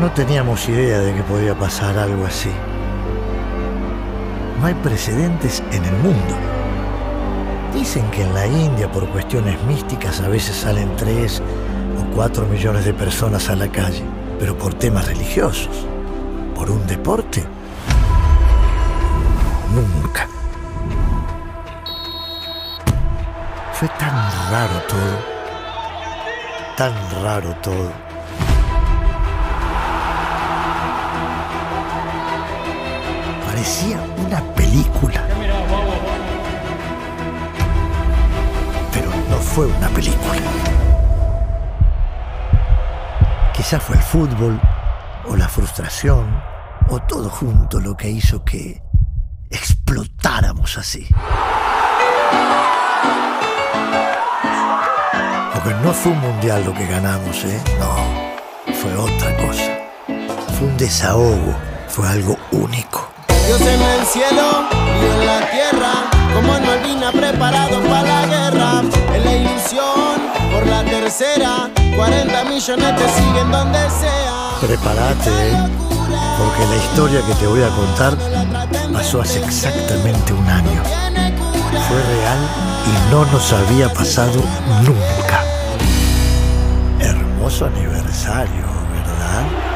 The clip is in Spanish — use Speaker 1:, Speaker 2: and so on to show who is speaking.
Speaker 1: No teníamos idea de que podía pasar algo así. No hay precedentes en el mundo. Dicen que en la India por cuestiones místicas a veces salen tres o cuatro millones de personas a la calle, pero por temas religiosos, por un deporte, nunca. Fue tan raro todo, tan raro todo. Parecía una película. Pero no fue una película. Quizás fue el fútbol, o la frustración, o todo junto lo que hizo que explotáramos así. Porque no fue un mundial lo que ganamos, ¿eh? No, fue otra cosa. Fue un desahogo, fue algo único.
Speaker 2: Dios en el cielo y en la tierra, como en Malvina preparado para la guerra. En la ilusión, por la tercera, 40 millones te siguen donde sea.
Speaker 1: Prepárate, ¿eh? porque la historia que te voy a contar pasó hace exactamente un año. Fue real y no nos había pasado nunca. Hermoso aniversario, ¿verdad?